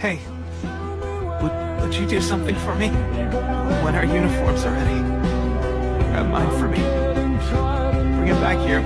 Hey, would, would you do something for me? When our uniforms are ready, grab mine for me. Bring it back here.